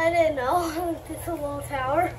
I didn't know. It's a little a little tower.